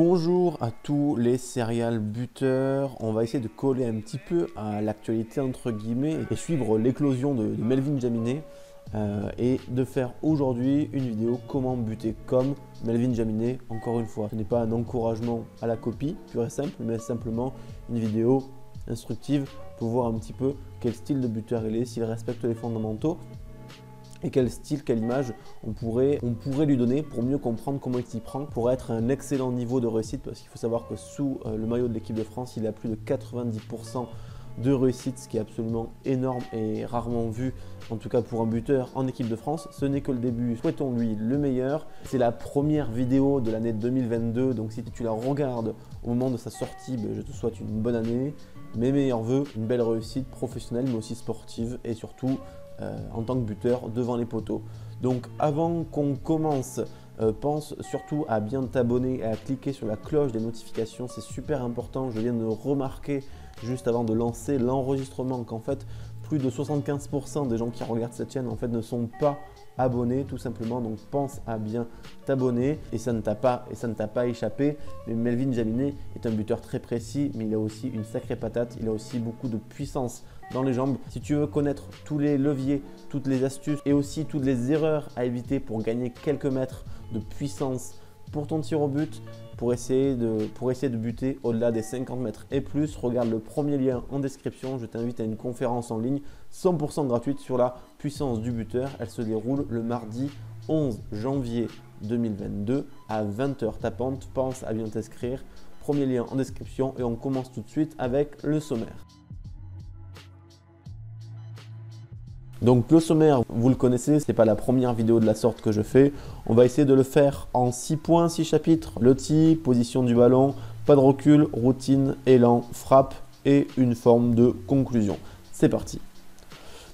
Bonjour à tous les serial buteurs. On va essayer de coller un petit peu à l'actualité entre guillemets et suivre l'éclosion de, Melvin Jaminet euh, et de faire aujourd'hui une vidéo comment buter comme Melvin Jaminet. Encore une fois, ce n'est pas un encouragement à la copie pure et simple, mais simplement une vidéo instructive pour voir un petit peu quel style de buteur il est, s'il respecte les fondamentaux et quel style, quelle image on pourrait, lui donner pour mieux comprendre comment il s'y prend pour être un excellent niveau de réussite parce qu'il faut savoir que sous euh, le maillot de l'équipe de France, il a plus de 90% de réussite, ce qui est absolument énorme et rarement vu, en tout cas pour un buteur en équipe de France. Ce n'est que le début, souhaitons-lui le meilleur. C'est la première vidéo de l'année 2022, donc si tu la regardes au moment de sa sortie, ben, je te souhaite une bonne année, mes meilleurs voeux, une belle réussite professionnelle mais aussi sportive et surtout en tant que buteur devant les poteaux. Donc avant qu'on commence, euh, pense surtout à bien t'abonner et à cliquer sur la cloche des notifications, c'est super important. Je viens de remarquer juste avant de lancer l'enregistrement qu'en fait plus de 75% des gens qui regardent cette chaîne en fait ne sont pas abonnés tout simplement. Donc pense à bien t'abonner. Et ça ne t'a pas et ça ne t'a pas échappé. Mais Melvin Jaminet est un buteur très précis mais il a aussi une sacrée patate. Il a aussi beaucoup de puissance dans les jambes. Si tu veux connaître tous les leviers, toutes les astuces et aussi toutes les erreurs à éviter pour gagner quelques mètres de puissance pour ton tir au but, pour essayer de, buter au-delà des 50 mètres et plus, regarde le premier lien en description. Je t'invite à une conférence en ligne 100% gratuite sur la puissance du buteur. Elle se déroule le mardi 11 janvier 2022 à 20h tapante. Pense à bien t'inscrire. Premier lien en description et on commence tout de suite avec le sommaire. Donc le sommaire, vous le connaissez, ce n'est pas la première vidéo de la sorte que je fais. On va essayer de le faire en 6 points, 6 chapitres. Le tee, position du ballon, pas de recul, routine, élan, frappe et une forme de conclusion. C'est parti.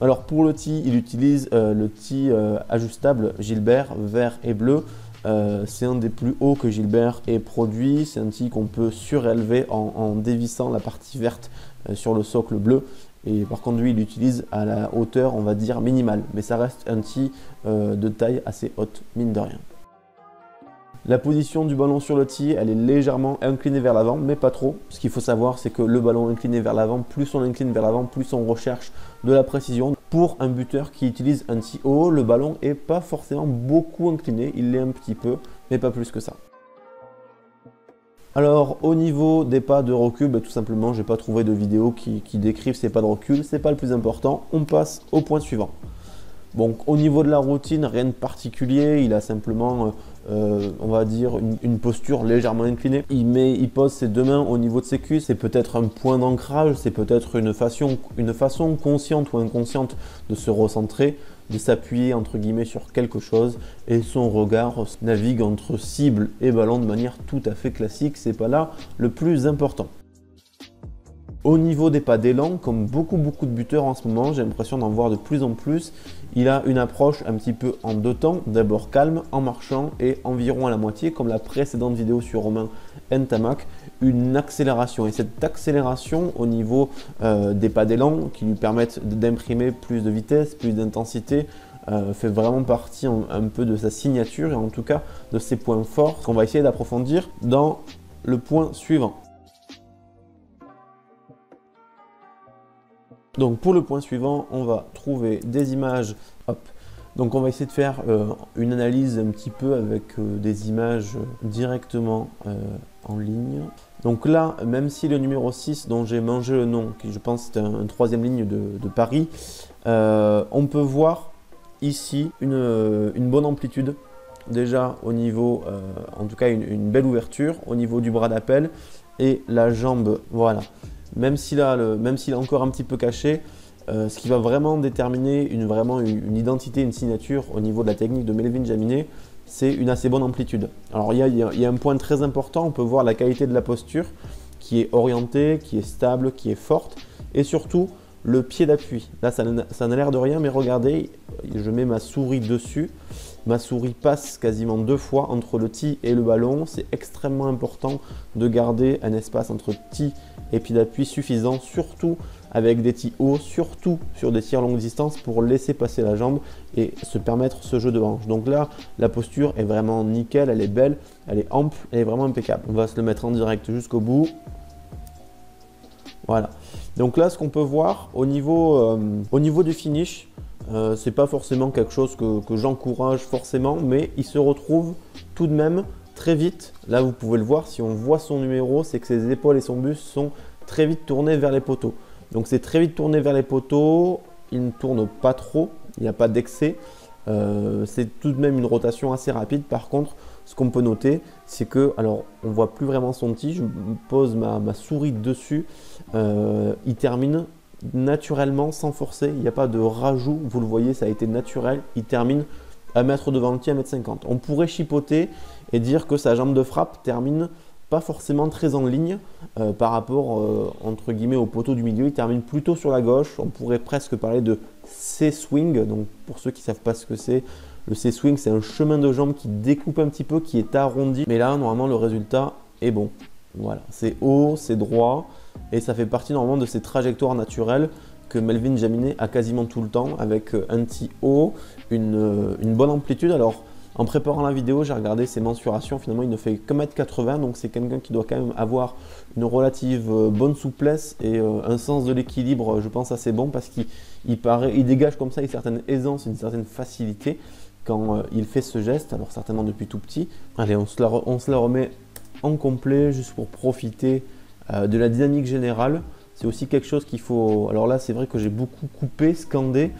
Alors pour le tee, il utilise euh, le tee euh, ajustable Gilbert vert et bleu. Euh, c'est un des plus hauts que Gilbert ait produit. C'est un tee qu'on peut surélever en, dévissant la partie verte sur le socle bleu. Et par contre, lui, il l'utilise à la hauteur, on va dire, minimale. Mais ça reste un tee euh, de taille assez haute, mine de rien. La position du ballon sur le tee, elle est légèrement inclinée vers l'avant, mais pas trop. Ce qu'il faut savoir, c'est que le ballon incliné vers l'avant, plus on incline vers l'avant, plus on recherche de la précision. Pour un buteur qui utilise un tee haut, le ballon est pas forcément beaucoup incliné, il l'est un petit peu, mais pas plus que ça. Alors au niveau des pas de recul, bah, tout simplement, je n'ai pas trouvé de vidéo qui, décrivent ces pas de recul. C'est pas le plus important. On passe au point suivant. Donc au niveau de la routine, rien de particulier. Il a simplement, euh, euh, on va dire, une, posture légèrement inclinée. Il, il pose ses deux mains au niveau de ses cuisses. C'est peut-être un point d'ancrage, c'est peut-être une façon, une façon consciente ou inconsciente de se recentrer de s'appuyer entre guillemets sur quelque chose et son regard navigue entre cible et ballon de manière tout à fait classique. C'est pas là le plus important. Au niveau des pas d'élan, comme beaucoup beaucoup de buteurs en ce moment, j'ai l'impression d'en voir de plus en plus, il a une approche un petit peu en deux temps, d'abord calme en marchant et environ à la moitié, comme la précédente vidéo sur Romain Ntamak, une accélération. Et cette accélération au niveau euh, des pas d'élan qui lui permettent d'imprimer plus de vitesse, plus d'intensité, euh, fait vraiment partie un peu de sa signature et en tout cas de ses points forts qu'on va essayer d'approfondir dans le point suivant. Donc pour le point suivant, on va trouver des images. Donc on va essayer de faire euh, une analyse un petit peu avec euh, des images directement euh, en ligne. Donc là, même si le numéro 6 dont j'ai mangé le nom, qui je pense c'est un, troisième ligne de, Paris, on peut voir ici une, bonne amplitude. Déjà au niveau, en tout cas une belle ouverture au niveau du bras d'appel et la jambe, voilà même s'il a, est encore un petit peu caché, euh, ce qui va vraiment déterminer une, vraiment une, identité, une signature au niveau de la technique de Melvin Jaminet, c'est une assez bonne amplitude. Alors il y, a, un point très important, on peut voir la qualité de la posture qui est orientée, qui est stable, qui est forte, et surtout le pied d'appui. Là ça n'a l'air de rien, mais regardez, je mets ma souris dessus, ma souris passe quasiment deux fois entre le tee et le ballon. C'est extrêmement important de garder un espace entre tee et pied d'appui suffisant, surtout avec des tirs hauts, surtout sur des tirs longue distance pour laisser passer la jambe et se permettre ce jeu de hanche. Donc là, la posture est vraiment nickel, elle est belle, elle est ample, elle est vraiment impeccable. On va se le mettre en direct jusqu'au bout. Voilà. Donc là, ce qu'on peut voir au niveau, euh, au niveau du finish, euh, c'est pas forcément quelque chose que, que j'encourage forcément, mais il se retrouve tout de même très vite. Là, vous pouvez le voir, si on voit son numéro, c'est que ses épaules et son buste sont très vite tournés vers les poteaux. Donc c'est très vite tourné vers les poteaux, il ne tourne pas trop, il n'y a pas d'excès. Euh, c'est tout de même une rotation assez rapide. Par contre, ce qu'on peut noter, c'est que, alors on voit plus vraiment son tige, je pose ma, souris dessus, euh, il termine naturellement sans forcer, il n'y a pas de rajout, vous le voyez, ça a été naturel, il termine à mettre devant le pied à 1m50. On pourrait chipoter et dire que sa jambe de frappe termine pas forcément très en ligne euh, par rapport euh, entre guillemets au poteau du milieu. Il termine plutôt sur la gauche. On pourrait presque parler de C-swing. Donc pour ceux qui ne savent pas ce que c'est, le C-swing c'est un chemin de jambe qui découpe un petit peu, qui est arrondi. Mais là normalement le résultat est bon. Voilà, c'est haut, c'est droit et ça fait partie normalement de ces trajectoires naturelles que Melvin Jaminet a quasiment tout le temps avec euh, un petit haut, une, une bonne amplitude. Alors en préparant la vidéo, j'ai regardé ses mensurations. Finalement, il ne fait que 1m80, donc c'est quelqu'un qui doit quand même avoir une relative euh, bonne souplesse et euh, un sens de l'équilibre, je pense, assez bon parce qu'il paraît, il dégage comme ça une certaine aisance, une certaine facilité quand euh, il fait ce geste. Alors certainement depuis tout petit. Allez, on se la, on se la remet en complet juste pour profiter de la dynamique générale. C'est aussi quelque chose qu'il faut. Alors là, c'est vrai que j'ai beaucoup coupé, scandé,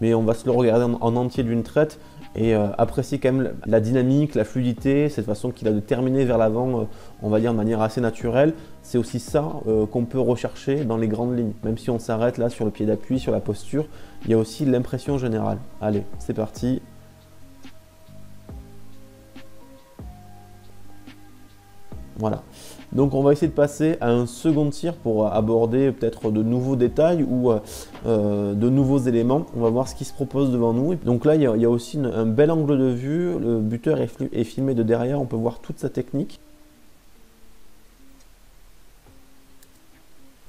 mais on va se le regarder en entier d'une traite et euh, apprécier quand même la dynamique, la fluidité, cette façon qu'il a de terminer vers l'avant, euh, on va dire de manière assez naturelle. C'est aussi ça euh, qu'on peut rechercher dans les grandes lignes. Même si on s'arrête là sur le pied d'appui, sur la posture, il y a aussi l'impression générale. Allez, c'est parti. Voilà. Donc on va essayer de passer à un second tir pour aborder peut-être de nouveaux détails ou euh, euh, de nouveaux éléments. On va voir ce qui se propose devant nous. Donc là, il y a, aussi un bel angle de vue. Le buteur est, filmé de derrière. On peut voir toute sa technique.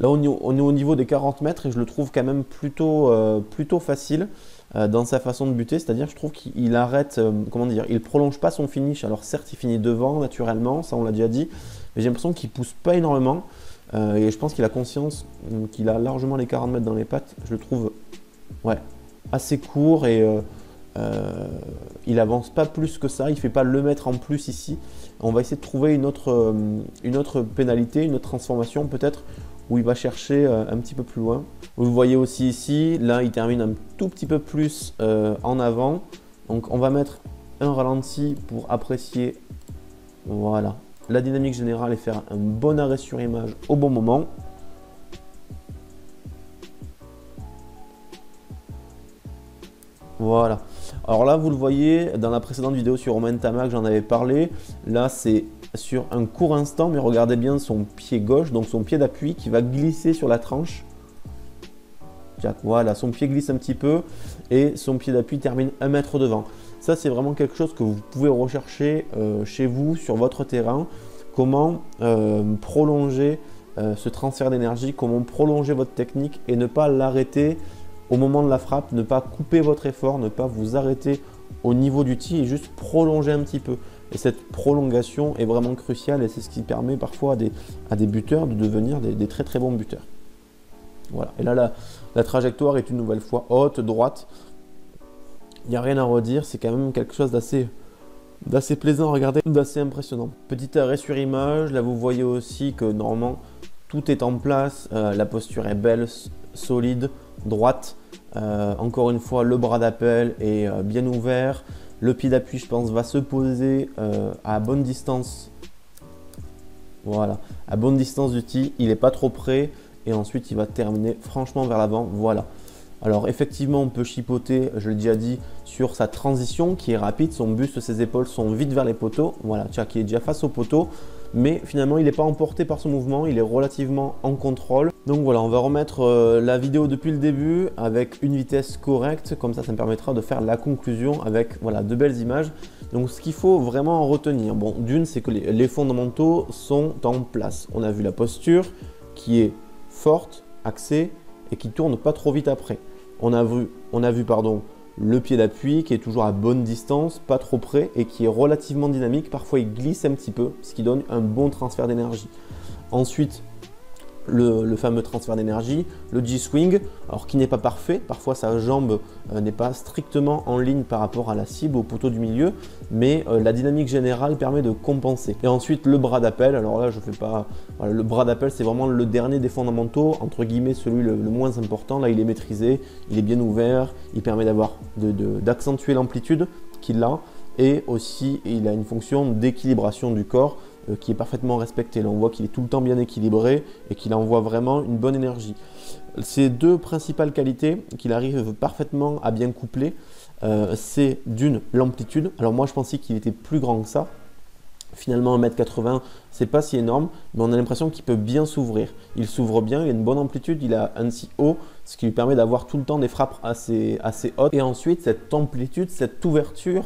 Là, on est au niveau des 40 mètres et je le trouve quand même plutôt, euh, facile dans sa façon de buter. C'est-à-dire, je trouve qu'il arrête, comment dire, il prolonge pas son finish. Alors certes, il finit devant naturellement, ça on l'a déjà dit, mais j'ai l'impression qu'il pousse pas énormément. Euh, et je pense qu'il a conscience euh, qu'il a largement les 40 mètres dans les pattes. Je le trouve ouais, assez court et euh, il avance pas plus que ça. Il fait pas le mettre en plus ici. On va essayer de trouver une autre, une autre pénalité, une autre transformation peut-être où il va chercher un petit peu plus loin. Vous le voyez aussi ici, là il termine un tout petit peu plus en avant. Donc on va mettre un ralenti pour apprécier voilà, la dynamique générale et faire un bon arrêt sur image au bon moment. Voilà. Alors là, vous le voyez, dans la précédente vidéo sur Romain Tamac, j'en avais parlé. Là, c'est sur un court instant, mais regardez bien son pied gauche, donc son pied d'appui qui va glisser sur la tranche. Voilà, son pied glisse un petit peu et son pied d'appui termine un mètre devant. Ça, c'est vraiment quelque chose que vous pouvez rechercher euh, chez vous, sur votre terrain. Comment euh, prolonger euh, ce transfert d'énergie, comment prolonger votre technique et ne pas l'arrêter au moment de la frappe, ne pas couper votre effort, ne pas vous arrêter au niveau du tee et juste prolonger un petit peu. Et cette prolongation est vraiment cruciale et c'est ce qui permet parfois à des, buteurs de devenir des, très très bons buteurs. Voilà. Et là, la trajectoire est une nouvelle fois haute, droite. Il n'y a rien à redire, c'est quand même quelque chose d'assez plaisant à regarder, d'assez impressionnant. Petit arrêt sur image, là vous voyez aussi que normalement tout est en place, euh, la posture est belle, solide, droite. Euh, encore une fois, le bras d'appel est euh, bien ouvert. Le pied d'appui, je pense, va se poser à bonne distance. Voilà, à bonne distance du tee. Il n'est pas trop près. Et ensuite, il va terminer franchement vers l'avant. Voilà. Alors effectivement, on peut chipoter, je l'ai déjà dit, sur sa transition qui est rapide, son buste, ses épaules sont vite vers les poteaux. Voilà, qui est déjà face au poteau, mais finalement il n'est pas emporté par son mouvement, il est relativement en contrôle. Donc voilà, on va remettre euh, la vidéo depuis le début avec une vitesse correcte, comme ça ça me permettra de faire la conclusion avec voilà, de belles images. Donc ce qu'il faut vraiment en retenir, bon d'une c'est que les fondamentaux sont en place. On a vu la posture qui est forte, axée, et qui tourne pas trop vite après. On a vu, on a vu pardon, le pied d'appui qui est toujours à bonne distance, pas trop près et qui est relativement dynamique. Parfois il glisse un petit peu, ce qui donne un bon transfert d'énergie. Ensuite, le, fameux transfert d'énergie, le G-Swing, alors qui n'est pas parfait, parfois sa jambe euh, n'est pas strictement en ligne par rapport à la cible, au poteau du milieu, mais euh, la dynamique générale permet de compenser. Et ensuite le bras d'appel, alors là je fais pas... le bras d'appel c'est vraiment le dernier des fondamentaux, entre guillemets celui le, moins important, là il est maîtrisé, il est bien ouvert, il permet d'accentuer l'amplitude qu'il a, et aussi il a une fonction d'équilibration du corps, euh, qui est parfaitement respecté. Là, on voit qu'il est tout le temps bien équilibré et qu'il envoie vraiment une bonne énergie. Ces deux principales qualités qu'il arrive parfaitement à bien coupler, euh, c'est d'une l'amplitude. Alors moi, je pensais qu'il était plus grand que ça. Finalement, 1m80, c'est pas si énorme, mais on a l'impression qu'il peut bien s'ouvrir. Il s'ouvre bien, il a une bonne amplitude, il a un si haut, ce qui lui permet d'avoir tout le temps des frappes assez, assez hautes. Et ensuite, cette amplitude, cette ouverture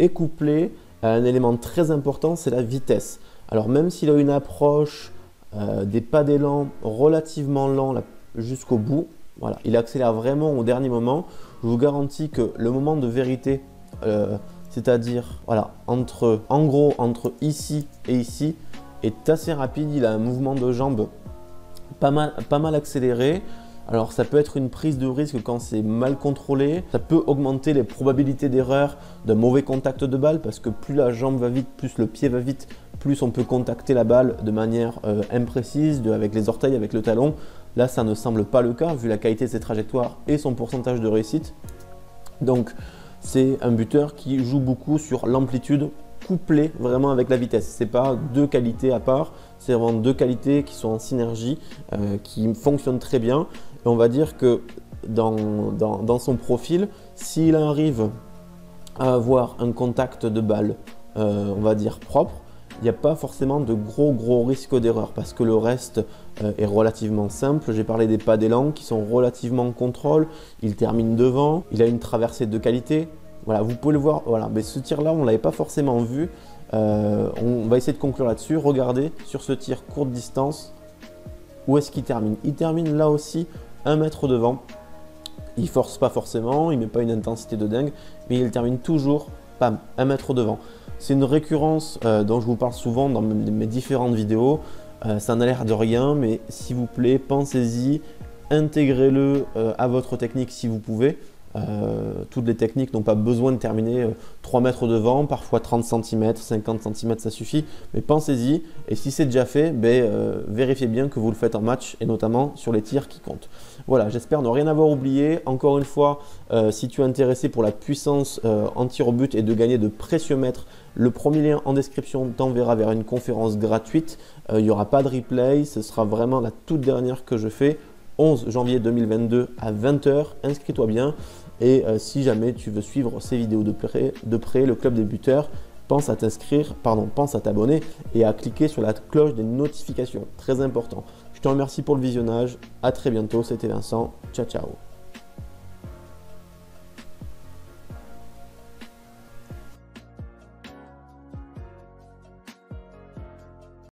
est couplée à un élément très important, c'est la vitesse. Alors même s'il a une approche euh, des pas d'élan relativement lent jusqu'au bout, il accélère vraiment au dernier moment. Je vous garantis que le moment de vérité, euh, c'est-à-dire entre, en gros entre ici et ici, est assez rapide. Il a un mouvement de jambe pas mal, pas mal accéléré. Alors ça peut être une prise de risque quand c'est mal contrôlé, ça peut augmenter les probabilités d'erreur d'un mauvais contact de balle parce que plus la jambe va vite, plus le pied va vite, plus on peut contacter la balle de manière euh, imprécise, avec les orteils, avec le talon. Là ça ne semble pas le cas vu la qualité de ses trajectoires et son pourcentage de réussite. Donc c'est un buteur qui joue beaucoup sur l'amplitude couplée vraiment avec la vitesse. C'est pas deux qualités à part, c'est vraiment deux qualités qui sont en synergie, euh, qui fonctionnent très bien on va dire que dans, son profil, s'il arrive à avoir un contact de balle, euh, on va dire propre, il n'y a pas forcément de gros gros risques d'erreur parce que le reste euh, est relativement simple. J'ai parlé des pas d'élan qui sont relativement en. Il termine devant, il a une traversée de qualité. Voilà, vous pouvez le voir. Voilà, mais ce tir là, on ne l'avait pas forcément vu. Euh, on va essayer de conclure là-dessus. Regardez sur ce tir courte distance, où est-ce qu'il termine? Il termine là aussi un mètre devant. Il force pas forcément, il met pas une intensité de dingue, mais il termine toujours, pam, un mètre devant. C'est une récurrence euh, dont je vous parle souvent dans mes différentes vidéos. Euh, ça n'a l'air de rien, mais s'il vous plaît, pensez-y, intégrez-le euh, à votre technique si vous pouvez. Euh, toutes les techniques n'ont pas besoin de terminer 3 euh, mètres devant, parfois 30 cm, 50 cm ça suffit, mais pensez-y et si c'est déjà fait, ben, euh, vérifiez bien que vous le faites en match et notamment sur les tirs qui comptent. Voilà, j'espère ne rien avoir oublié. Encore une fois, si tu es intéressé pour la puissance en tir au but et de gagner de précieux mètres, le premier lien en description t'enverra vers une conférence gratuite. Il n'y aura pas de replay, ce sera vraiment la toute dernière que je fais 11 janvier 2022 à 20h. Inscris-toi bien. Et euh, si jamais tu veux suivre ces vidéos de près, le club des buteurs, pense à t'inscrire, pardon, pense à t'abonner et à cliquer sur la cloche des notifications. Très important. Je te remercie pour le visionnage. À très bientôt. C'était Vincent. Ciao, ciao.